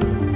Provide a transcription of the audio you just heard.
Bye.